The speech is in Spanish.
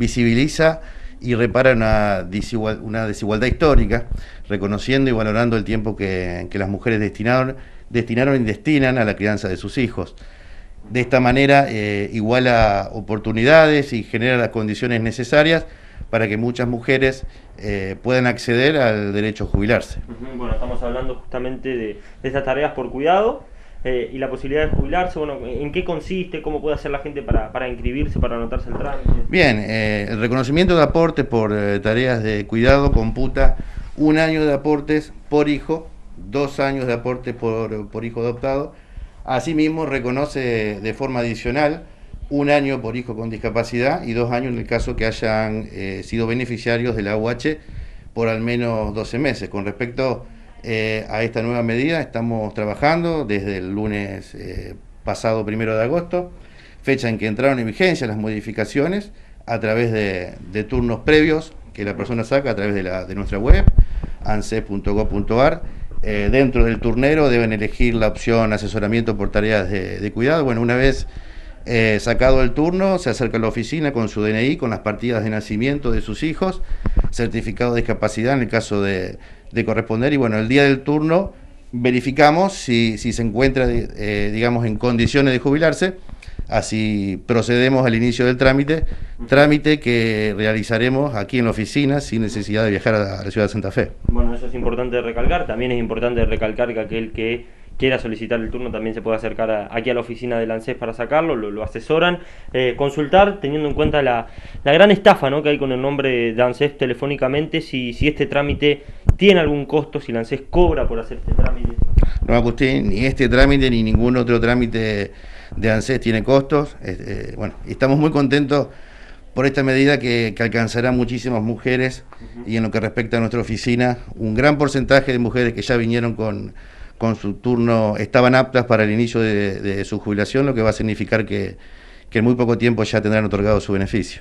visibiliza y repara una, desigualdad histórica, reconociendo y valorando el tiempo que, las mujeres destinaron, destinaron y destinan a la crianza de sus hijos. De esta manera eh, iguala oportunidades y genera las condiciones necesarias para que muchas mujeres eh, puedan acceder al derecho a jubilarse. Bueno, estamos hablando justamente de, estas tareas por cuidado eh, y la posibilidad de jubilarse. Bueno, ¿en qué consiste? ¿Cómo puede hacer la gente para, para inscribirse, para anotarse el trámite? Bien, eh, el reconocimiento de aporte por tareas de cuidado computa un año de aportes por hijo, dos años de aporte por, por hijo adoptado. Asimismo, reconoce de forma adicional un año por hijo con discapacidad y dos años en el caso que hayan eh, sido beneficiarios de la UH por al menos 12 meses. Con respecto eh, a esta nueva medida, estamos trabajando desde el lunes eh, pasado primero de agosto, fecha en que entraron en vigencia las modificaciones a través de, turnos previos que la persona saca a través de, la, de nuestra web, anse.gov.ar. dentro del turnero deben elegir la opción asesoramiento por tareas de, de cuidado. Bueno, una vez eh, sacado el turno, se acerca a la oficina con su DNI, con las partidas de nacimiento de sus hijos, certificado de discapacidad en el caso de, corresponder, y bueno, el día del turno verificamos si, se encuentra, eh, digamos, en condiciones de jubilarse, así procedemos al inicio del trámite, trámite que realizaremos aquí en la oficina sin necesidad de viajar a la ciudad de Santa Fe. Bueno, eso es importante recalcar, también es importante recalcar que aquel que quiera solicitar el turno también se puede acercar aquí a la oficina del ANSES para sacarlo, lo, asesoran. Eh, consultar, teniendo en cuenta la, gran estafa ¿no? que hay con el nombre de ANSES telefónicamente, si, si este trámite tiene algún costo, si el ANSES cobra por hacer este trámite. No, Agustín, ni este trámite ni ningún otro trámite de ANSES tiene costos. Eh, bueno, estamos muy contentos por esta medida que, alcanzará muchísimas mujeres y en lo que respecta a nuestra oficina, un gran porcentaje de mujeres que ya vinieron con con su turno estaban aptas para el inicio de, su jubilación, lo que va a significar que, que en muy poco tiempo ya tendrán otorgado su beneficio.